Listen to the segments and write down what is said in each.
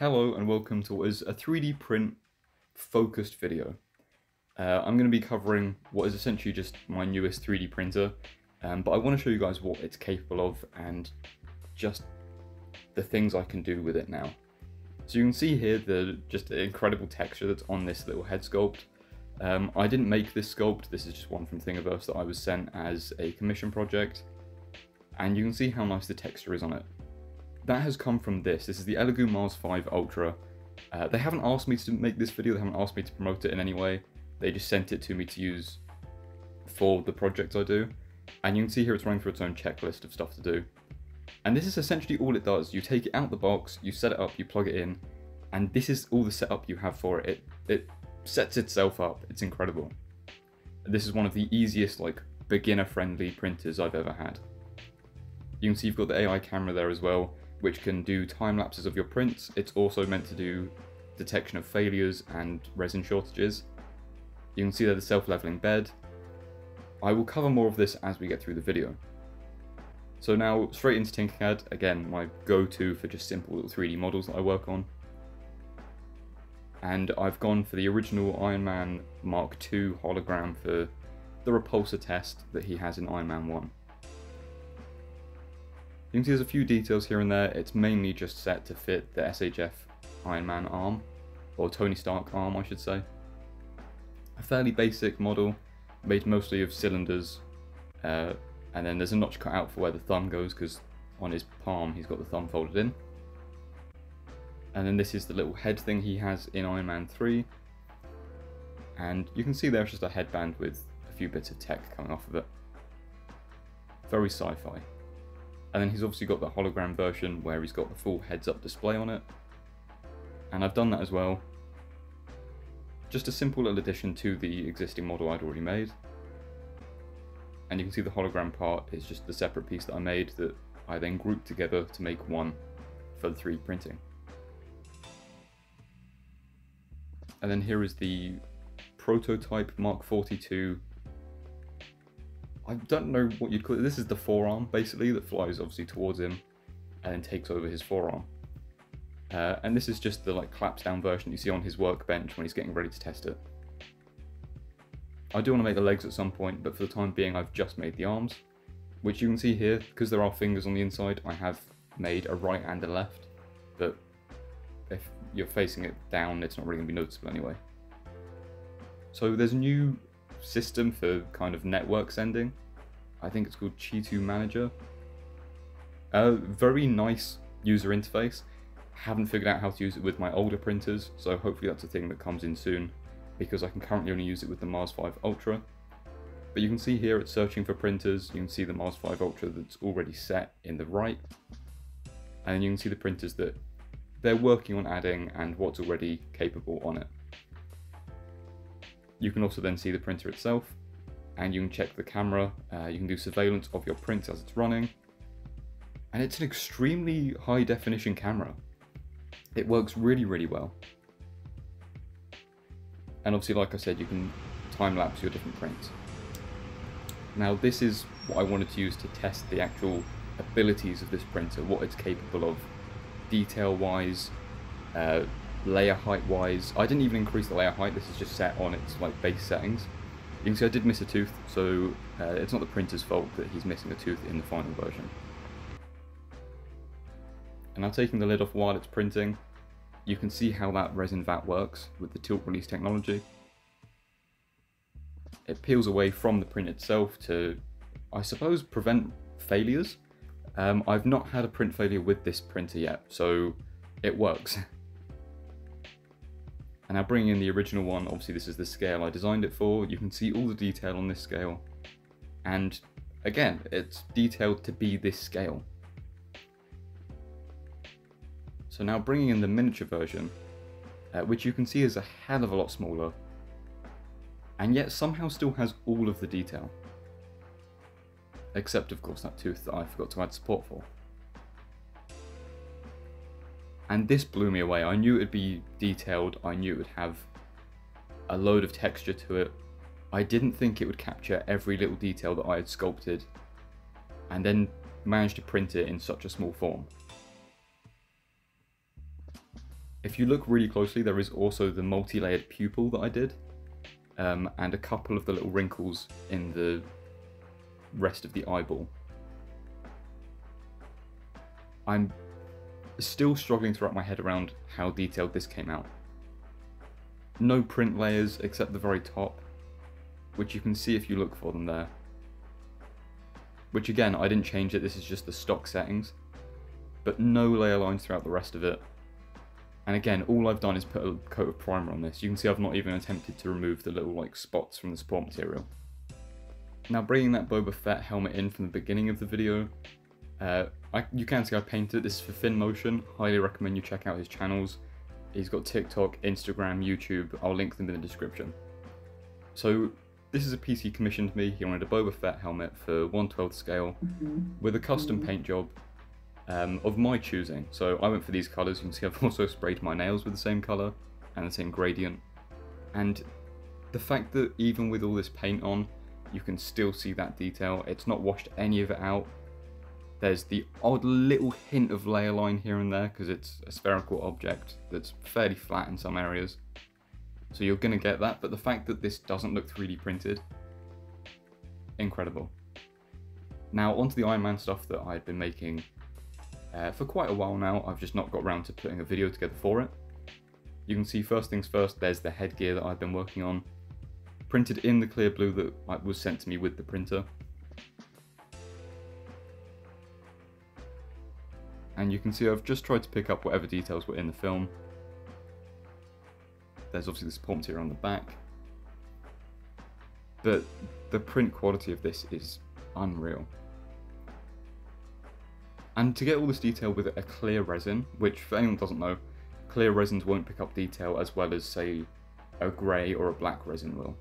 Hello and welcome to what is a 3D print focused video. Uh, I'm going to be covering what is essentially just my newest 3D printer, um, but I want to show you guys what it's capable of and just the things I can do with it now. So you can see here the just the incredible texture that's on this little head sculpt. Um, I didn't make this sculpt, this is just one from Thingiverse that I was sent as a commission project, and you can see how nice the texture is on it that has come from this. This is the Elegoo Mars 5 Ultra. Uh, they haven't asked me to make this video, they haven't asked me to promote it in any way. They just sent it to me to use for the projects I do. And you can see here it's running through its own checklist of stuff to do. And this is essentially all it does. You take it out the box, you set it up, you plug it in, and this is all the setup you have for it. It, it sets itself up. It's incredible. This is one of the easiest, like, beginner-friendly printers I've ever had. You can see you've got the AI camera there as well, which can do time lapses of your prints. It's also meant to do detection of failures and resin shortages. You can see there the self-leveling bed. I will cover more of this as we get through the video. So now straight into Tinkercad, again my go-to for just simple little 3D models that I work on. And I've gone for the original Iron Man Mark II hologram for the repulsor test that he has in Iron Man 1. You can see there's a few details here and there. It's mainly just set to fit the SHF Iron Man arm, or Tony Stark arm I should say. A fairly basic model, made mostly of cylinders, uh, and then there's a notch cut out for where the thumb goes because on his palm he's got the thumb folded in. And then this is the little head thing he has in Iron Man 3. And you can see there's just a headband with a few bits of tech coming off of it. Very sci-fi. And then he's obviously got the hologram version where he's got the full heads-up display on it. And I've done that as well. Just a simple little addition to the existing model I'd already made. And you can see the hologram part is just the separate piece that I made that I then grouped together to make one for the 3D printing. And then here is the prototype Mark 42 I don't know what you'd call it. This is the forearm, basically, that flies obviously towards him and then takes over his forearm. Uh, and this is just the like claps down version you see on his workbench when he's getting ready to test it. I do want to make the legs at some point, but for the time being I've just made the arms, which you can see here, because there are fingers on the inside, I have made a right and a left, but if you're facing it down, it's not really going to be noticeable anyway. So there's a new system for kind of network sending. I think it's called Chitu Manager. A very nice user interface. Haven't figured out how to use it with my older printers, so hopefully that's a thing that comes in soon, because I can currently only use it with the Mars 5 Ultra. But you can see here it's searching for printers, you can see the Mars 5 Ultra that's already set in the right, and you can see the printers that they're working on adding and what's already capable on it. You can also then see the printer itself and you can check the camera. Uh, you can do surveillance of your print as it's running. And it's an extremely high definition camera. It works really, really well. And obviously, like I said, you can time lapse your different prints. Now this is what I wanted to use to test the actual abilities of this printer, what it's capable of detail wise, uh, layer height wise, I didn't even increase the layer height, this is just set on its like base settings. You can see I did miss a tooth, so uh, it's not the printer's fault that he's missing a tooth in the final version. And now taking the lid off while it's printing, you can see how that resin vat works with the tilt release technology. It peels away from the print itself to, I suppose, prevent failures. Um, I've not had a print failure with this printer yet, so it works. And now bringing in the original one, obviously this is the scale I designed it for. You can see all the detail on this scale. And again, it's detailed to be this scale. So now bringing in the miniature version, uh, which you can see is a hell of a lot smaller, and yet somehow still has all of the detail. Except of course that tooth that I forgot to add support for. And this blew me away. I knew it'd be detailed, I knew it would have a load of texture to it. I didn't think it would capture every little detail that I had sculpted and then manage to print it in such a small form. If you look really closely, there is also the multi-layered pupil that I did, um, and a couple of the little wrinkles in the rest of the eyeball. I'm still struggling to wrap my head around how detailed this came out. No print layers except the very top, which you can see if you look for them there. Which again, I didn't change it, this is just the stock settings. But no layer lines throughout the rest of it. And again, all I've done is put a coat of primer on this. You can see I've not even attempted to remove the little like spots from the support material. Now bringing that Boba Fett helmet in from the beginning of the video, uh, I, you can see I painted This is for Finmotion. Highly recommend you check out his channels. He's got TikTok, Instagram, YouTube. I'll link them in the description. So this is a piece he commissioned me. He wanted a Boba Fett helmet for 112th scale mm-hmm. with a custom mm-hmm. paint job um, of my choosing. So I went for these colours. You can see I've also sprayed my nails with the same colour and the same gradient. And the fact that even with all this paint on, you can still see that detail. It's not washed any of it out. There's the odd little hint of layer line here and there because it's a spherical object that's fairly flat in some areas. So you're going to get that, but the fact that this doesn't look 3D printed, incredible. Now onto the Iron Man stuff that I've been making uh, for quite a while now. I've just not got around to putting a video together for it. You can see first things first, there's the headgear that I've been working on. Printed in the clear blue that was sent to me with the printer. And you can see I've just tried to pick up whatever details were in the film. There's obviously the support here on the back, but the print quality of this is unreal. And to get all this detail with a clear resin, which for anyone doesn't know, clear resins won't pick up detail as well as say a grey or a black resin will.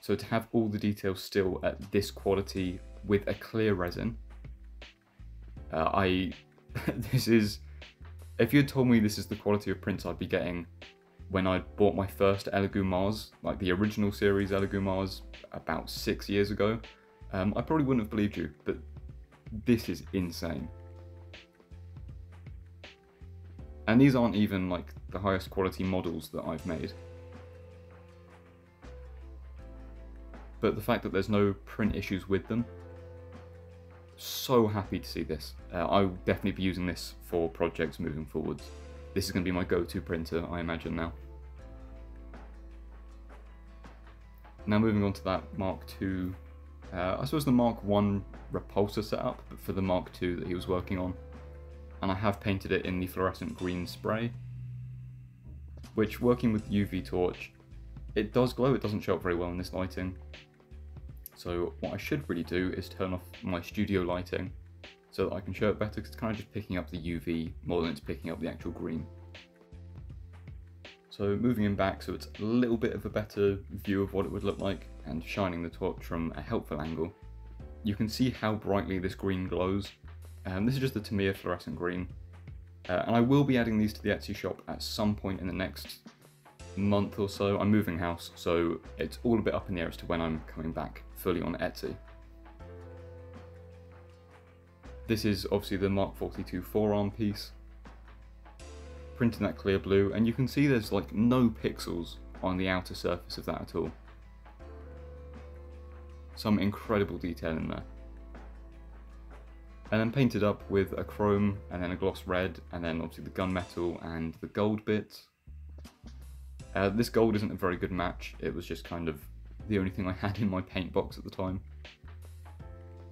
So to have all the details still at this quality with a clear resin uh, I this is if you had told me this is the quality of prints I'd be getting when I bought my first Elegoo Mars, like the original series Elegoo Mars, about six years ago, um, I probably wouldn't have believed you. But this is insane. And these aren't even like the highest quality models that I've made. But the fact that there's no print issues with them so happy to see this. Uh, I'll definitely be using this for projects moving forwards. This is going to be my go-to printer, I imagine now. Now moving on to that Mark II, uh, I suppose the Mark 1 repulsor setup, but for the Mark II that he was working on. And I have painted it in the fluorescent green spray, which working with UV torch, it does glow, it doesn't show up very well in this lighting, so what I should really do is turn off my studio lighting so that I can show it better because it's kind of just picking up the UV more than it's picking up the actual green. So moving him back so it's a little bit of a better view of what it would look like and shining the torch from a helpful angle. You can see how brightly this green glows. Um, this is just the Tamiya fluorescent green. Uh, and I will be adding these to the Etsy shop at some point in the next month or so. I'm moving house, so it's all a bit up in the air as to when I'm coming back fully on Etsy. This is obviously the Mark 42 forearm piece, printing that clear blue, and you can see there's like no pixels on the outer surface of that at all. Some incredible detail in there. And then painted up with a chrome, and then a gloss red, and then obviously the gunmetal and the gold bits. Uh, this gold isn't a very good match, it was just kind of the only thing I had in my paint box at the time.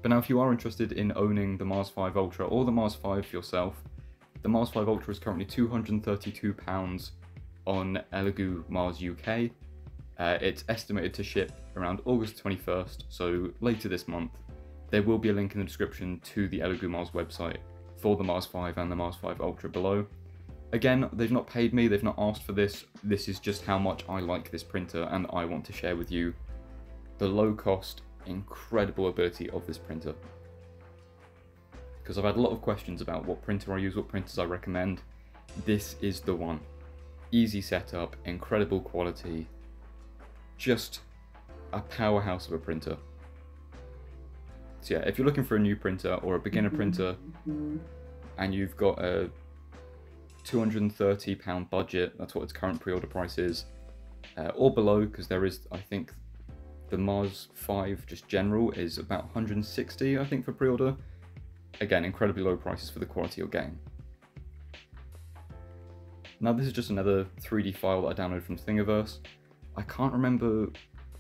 But now if you are interested in owning the Mars 5 Ultra or the Mars 5 for yourself, the Mars 5 Ultra is currently £232 on Elegoo Mars UK. Uh, it's estimated to ship around August 21st, so later this month. There will be a link in the description to the Elegoo Mars website for the Mars 5 and the Mars 5 Ultra below. Again, they've not paid me, they've not asked for this. This is just how much I like this printer and I want to share with you the low cost, incredible ability of this printer. Because I've had a lot of questions about what printer I use, what printers I recommend. This is the one. Easy setup, incredible quality, just a powerhouse of a printer. So yeah, if you're looking for a new printer or a beginner mm-hmm. printer and you've got a £230 budget, that's what its current pre-order price is, uh, or below, because there is, I think, the Mars 5 just general is about 160 I think for pre-order. Again, incredibly low prices for the quality of game. Now this is just another 3D file that I downloaded from Thingiverse. I can't remember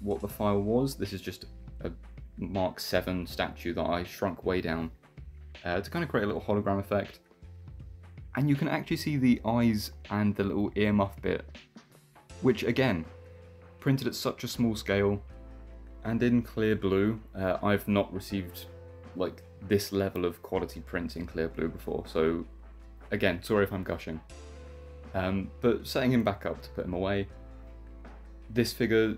what the file was, this is just a Mark 7 statue that I shrunk way down uh, to kind of create a little hologram effect. And you can actually see the eyes and the little earmuff bit, which again, printed at such a small scale and in clear blue. Uh, I've not received like this level of quality print in clear blue before, so again, sorry if I'm gushing. Um, but setting him back up to put him away, this figure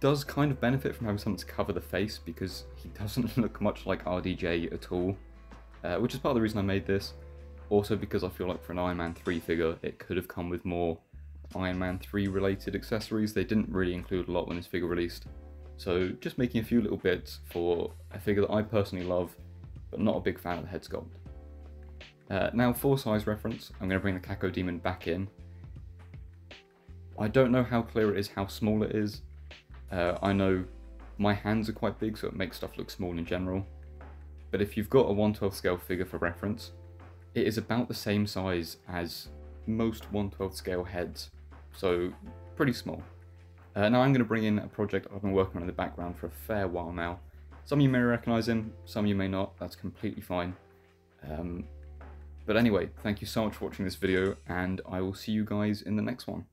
does kind of benefit from having something to cover the face because he doesn't look much like RDJ at all, uh, which is part of the reason I made this. Also because I feel like for an Iron Man 3 figure, it could have come with more Iron Man 3 related accessories. They didn't really include a lot when this figure released. So just making a few little bits for a figure that I personally love, but not a big fan of the head sculpt. Uh, now for size reference, I'm going to bring the Cacodemon back in. I don't know how clear it is how small it is. Uh, I know my hands are quite big so it makes stuff look small in general. But if you've got a 112 scale figure for reference, it is about the same size as most 112 scale heads, so pretty small. Uh, now I'm going to bring in a project I've been working on in the background for a fair while now. Some of you may recognise him, some you may not, that's completely fine. Um, but anyway, thank you so much for watching this video, and I will see you guys in the next one.